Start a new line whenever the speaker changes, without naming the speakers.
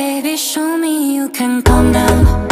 Baby, show me you can calm down,